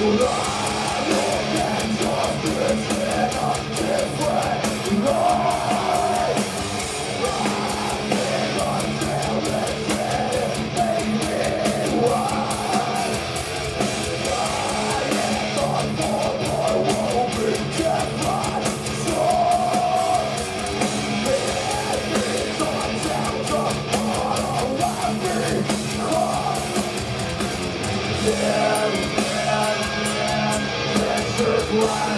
Ula! Let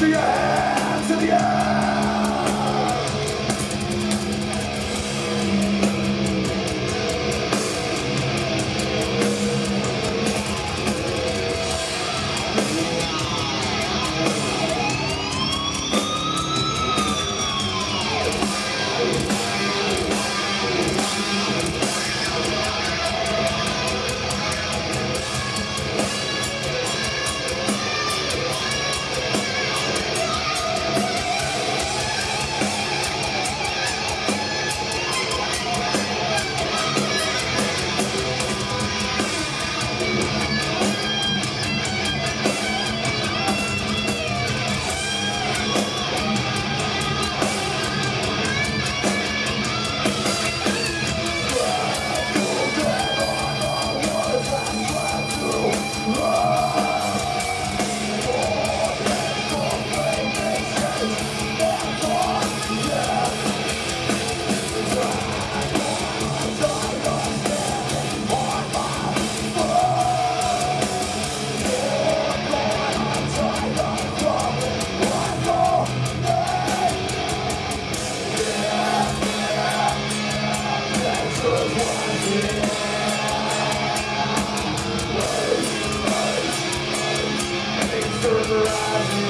see. to the